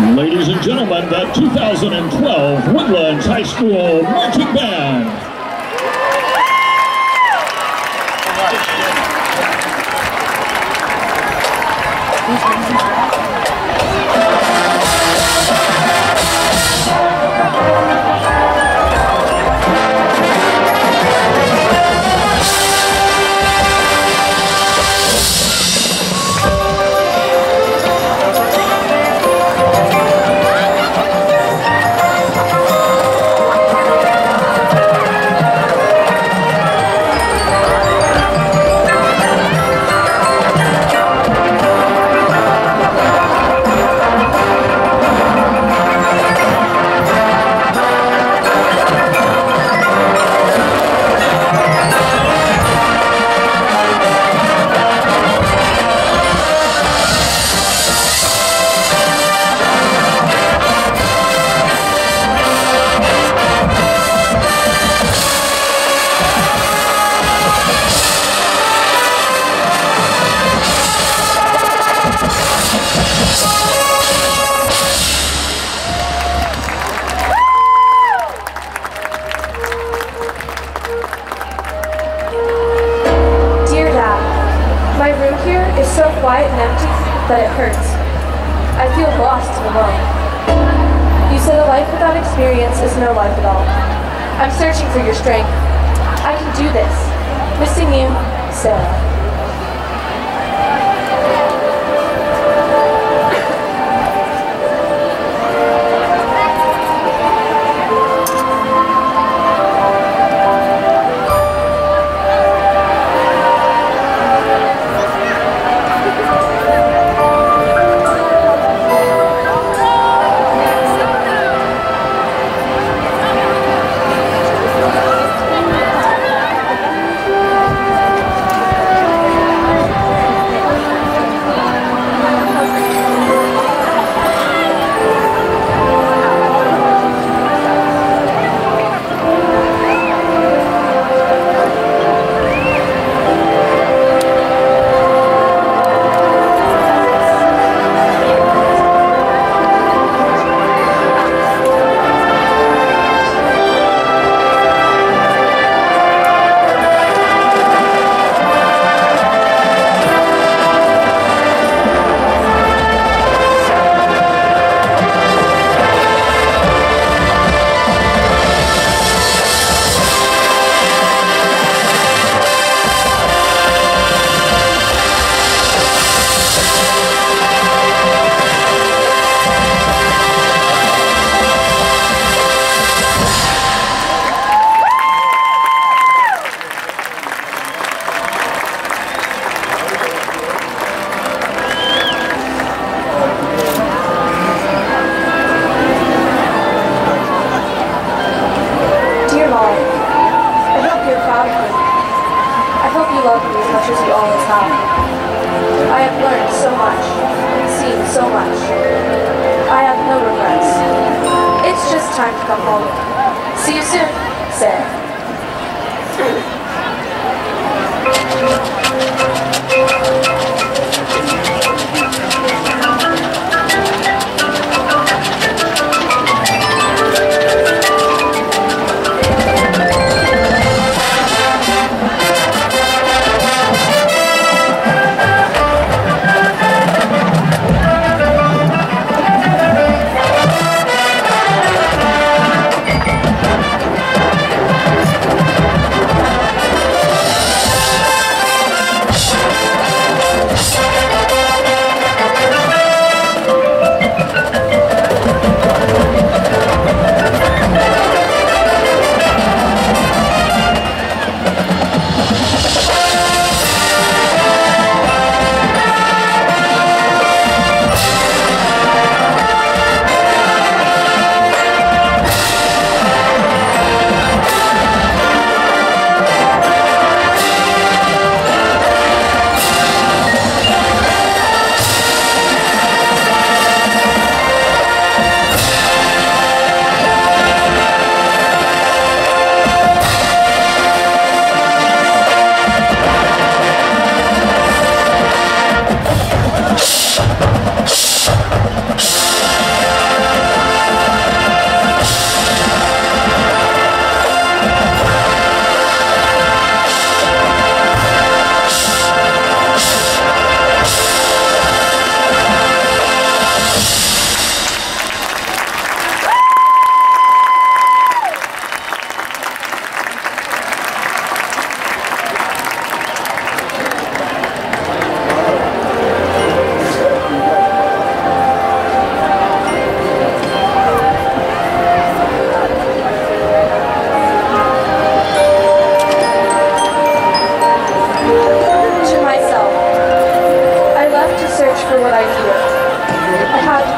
Ladies and gentlemen, the 2012 Woodlands High School Marching Band. Dear that it hurts. I feel lost and alone. You said a life without experience is no life at all. I'm searching for your strength. I can do this. Missing you, Sarah. 高了。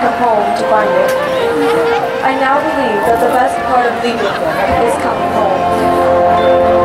come home to find it. I now believe that the best part of leaving is coming home.